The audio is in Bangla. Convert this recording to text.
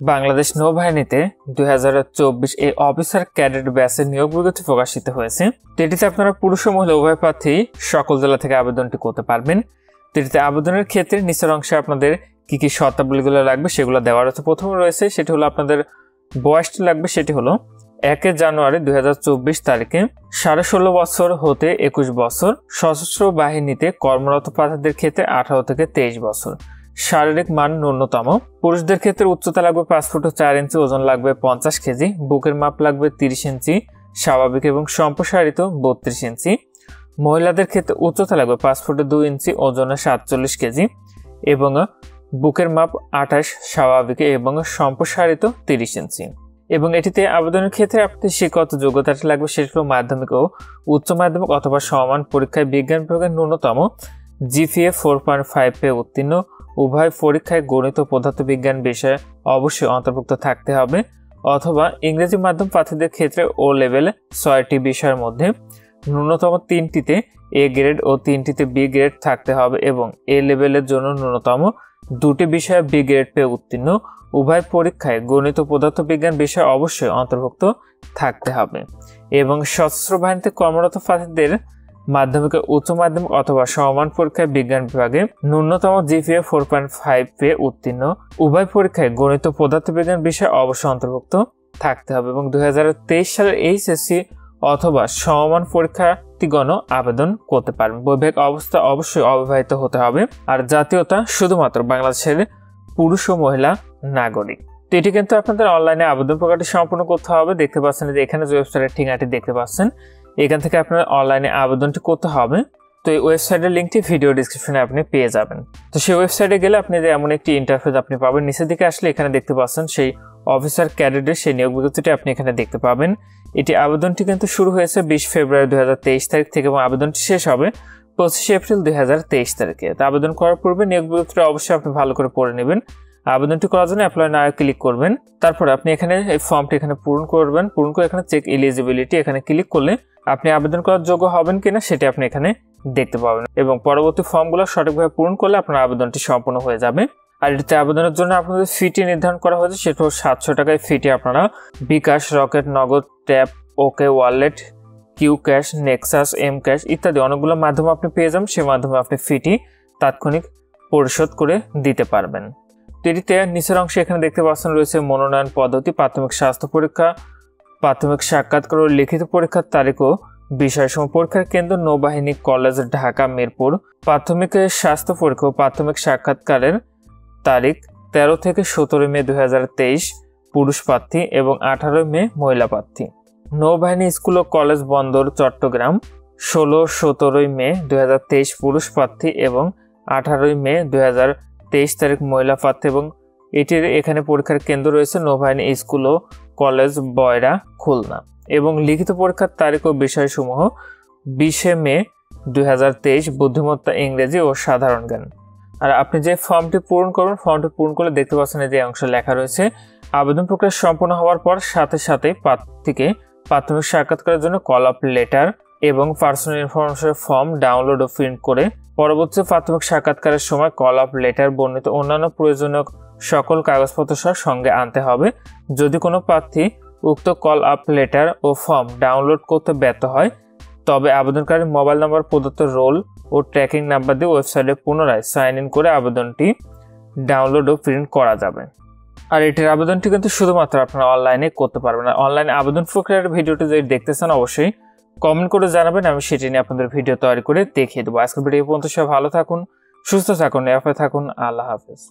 বাংলাদেশ নৌবাহিনীতে দুই এই অফিসার ক্যাডেট ব্যাচের নিয়োগ বিজ্ঞপ্তি প্রকাশিত হয়েছে। তো এটিতে আপনারা পুরুষ ও মহিলা উভয় প্রার্থী সকল জেলা থেকে আবেদনটি করতে পারবেন। তো এটিতে আবেদনের ক্ষেত্রে নিচের অংশে আপনাদের কি কি শর্তাবলীগুলো লাগবে সেগুলো দেওয়ার আছে প্রথমে রয়েছে, সেটি হলো আপনাদের বয়সটি লাগবে, সেটি হলো একে জানুয়ারি দুই হাজার চব্বিশ তারিখে সাড়ে ষোলো বছর হতে একুশ বছর, সশস্ত্র বাহিনীতে কর্মরত প্রার্থীদের ক্ষেত্রে আঠারো থেকে তেইশ বছর। শারীরিক মান ন্যূনতম। পুরুষদের ক্ষেত্রে উচ্চতা লাগবে পাঁচ ফুট চার ইঞ্চি, ওজন লাগবে পঞ্চাশ কেজি, বুকের মাপ লাগবে তিরিশ ইঞ্চি, স্বাভাবিক এবং সম্প্রসারিত বত্রিশ ইঞ্চি। মহিলাদের ক্ষেত্রে উচ্চতা লাগবে পাঁচ ফুটে দুই ইঞ্চি, ওজনে সাতচল্লিশ কেজি এবং বুকের মাপ আঠাশ, স্বাভাবিক এবং সম্প্রসারিত তিরিশ ইঞ্চি। এবং এটিতে আবেদনের ক্ষেত্রে আপনাদের শিক্ষাগত যোগ্যতাটি লাগবে সেটি হল মাধ্যমিক ও উচ্চ মাধ্যমিক অথবা সমান পরীক্ষায় বিজ্ঞান বিভাগের ন্যূনতম। জিপিএ ফোর পয়েন্ট ফাইভ উত্তীর্ণ। উভয় পরীক্ষায় গণিত পদার্থবিজ্ঞান বিষয়ে অবশ্যই অন্তর্ভুক্ত থাকতে হবে অথবা ইংরেজি মাধ্যম প্রার্থীদের ক্ষেত্রে ও লেভেলে ছয়টি বিষয়ের মধ্যে ন্যূনতম তিনটিতে এ গ্রেড ও তিনটিতে বি গ্রেড থাকতে হবে এবং এ লেভেলের জন্য ন্যূনতম দুটি বিষয়ে বি গ্রেড পেয়ে উত্তীর্ণ। উভয় পরীক্ষায় গণিত পদার্থবিজ্ঞান বিষয় অবশ্যই অন্তর্ভুক্ত থাকতে হবে। এবং সশস্ত্র বাহিনীতে কর্মরত প্রার্থীদের মাধ্যমিকে উচ্চ মাধ্যমিক অথবা সমমান পরীক্ষায় বিজ্ঞান বিভাগে ন্যূনতম জিপিএ ফোর পয়েন্ট ফাইভ পেয়ে উত্তীর্ণ। উভয় পরীক্ষায় গণিত পদার্থবিজ্ঞান বিষয় অবশ্যই অন্তর্ভুক্ত থাকতে হবে এবং দু হাজার তেইশ সালের এইচএসসি অথবা সমমান পরীক্ষার্থীগণও আবেদন করতে পারবেন। বৈবাহিক অবস্থা অবশ্যই অবিবাহিত হতে হবে। আর জাতীয়তা শুধুমাত্র বাংলাদেশের পুরুষ ও মহিলা নাগরিক। তো এটি কিন্তু আপনাদের অনলাইনে আবেদন প্রকারটি সম্পূর্ণ করতে হবে। দেখতে পাচ্ছেন যে এখানে ওয়েবসাইটের ঠিকানাটি দেখতে পাচ্ছেন। এখান থেকে আপনার অনলাইনে আবেদনটি করতে হবে। তো এই ওয়েবসাইটের লিঙ্কটি ভিডিও ডিসক্রিপশনে আপনি পেয়ে যাবেন। তো সেই ওয়েবসাইটে গেলে আপনি যে এমন একটি ইন্টারফেস আপনি পাবেন, নিচের দিকে আসলে এখানে দেখতে পাচ্ছেন সেই অফিসার ক্যাডেটের সেই নিয়োগ বিজ্ঞপ্তিটি আপনি এখানে দেখতে পাবেন। এটি আবেদনটি কিন্তু শুরু হয়েছে বিশ ফেব্রুয়ারি দু হাজার তেইশ তারিখ থেকে এবং আবেদনটি শেষ হবে পঁচিশে এপ্রিল দুই হাজার তেইশ তারিখে। তো আবেদন করার পূর্বে নিয়োগ বিজ্ঞপ্তিটা অবশ্যই আপনি ভালো করে পড়ে নেবেন। আবেদনটি করার জন্য অ্যাপ্লাই নাও ক্লিক করবেন। তারপর আপনি এখানে এই ফর্মটি এখানে পূরণ করবেন। পূরণ করে এখানে চেক এলিজিবিলিটি এখানে ক্লিক করলে আপনি আবেদন করার যোগ্য হবেন কিনা সেটি আপনি এখানে দেখতে পাবেন এবং পরবর্তী ফর্মগুলো সঠিকভাবে পূরণ করলে আপনার আবেদনটি সম্পূর্ণ হয়ে যাবে। আর এটিতে আবেদনের জন্য আপনাদের ফিটি নির্ধারণ করা হয়েছে, সেটা সাতশো টাকায় ফিটি। আপনারা bKash, Rocket, Nagad, Tap, OK, Wallet, Q Cash, Nexus, M Cash ইত্যাদি অনেকগুলো মাধ্যমে আপনি পেয়ে যাবেন। সে মাধ্যমে আপনি ফিটি তাৎক্ষণিক পরিশোধ করে দিতে পারবেন। এটিতে নিচের অংশে এখানে দেখতে পাচ্ছেন রয়েছে মনোনয়ন পদ্ধতি, প্রাথমিক স্বাস্থ্য পরীক্ষা প্রাথমিক সাক্ষাৎকার ও লিখিত পরীক্ষার তারিখ তারিখও বিষয়সমূহ পরীক্ষার কেন্দ্র নৌবাহিনী কলেজ ঢাকা মিরপুর। প্রাথমিক স্বাস্থ্য পরীক্ষা ও প্রাথমিক সাক্ষাৎকারের তারিখ তেরো থেকে সতেরোই মে দু হাজার তেইশ, পুরুষ প্রার্থী এবং আঠারোই মে মহিলা প্রার্থী। নৌবাহিনী স্কুল ও কলেজ বন্দর চট্টগ্রাম, ষোলো সতেরোই মে দুই হাজার তেইশ, পুরুষ প্রার্থী এবং আঠারোই মে দুই হাজার তেইশ তারিখ মহিলা প্রার্থী এবং এটির এখানে পরীক্ষার কেন্দ্র রয়েছে নৌবাহিনী স্কুল ও কলেজ বয়রা খুলনা এবং লিখিত পরীক্ষার তারিখ ও বিষয়সমূহ বিশে মে দু হাজার তেইশ বুদ্ধিমত্তা, ইংরেজি ও সাধারণ জ্ঞান। আর আপনি যে ফর্মটি পূরণ করবেন ফর্মটি পূরণ করলে দেখতে পাচ্ছেন যে অংশ লেখা রয়েছে। আবেদন প্রক্রিয়া সম্পূর্ণ হওয়ার পর সাথে সাথে প্রার্থীকে প্রাথমিক সাক্ষাৎকারের জন্য কল আপ লেটার এবং পার্সোনাল ইনফরমেশন ফর্ম ডাউনলোড ও প্রিন্ট করে পরবর্তী প্রাথমিক সাক্ষাৎকারের সময় কল আপ লেটার বর্ণিত অন্যান্য প্রয়োজনীয় সকল কাগজপত্র সহ সঙ্গে আনতে হবে। যদি কোনো প্রার্থী উক্ত কল আপ লেটার ও ফর্ম ডাউনলোড করতে ব্যর্থ হয়, তবে আবেদনকারীর মোবাইল নাম্বার প্রদত্ত রোল ও ট্র্যাকিং নাম্বার দিয়ে ওয়েবসাইটে পুনরায় সাইন ইন করে আবেদনটি ডাউনলোড ও প্রিন্ট করা যাবে। আর এটির আবেদনটি কিন্তু শুধুমাত্র আপনারা অনলাইনে করতে পারবেন আর অনলাইনে আবেদন প্রক্রিয়ার ভিডিওটি যদি দেখতে চান, অবশ্যই কমেন্ট করে জানাবেন। আমি সেটি নিয়ে আপনাদের ভিডিও তৈরি করে দেখিয়ে দেবো। আজকের ভিডিও পর্যন্ত সব ভালো থাকুন, সুস্থ থাকুন এফে থাকুন। আল্লাহ হাফেজ।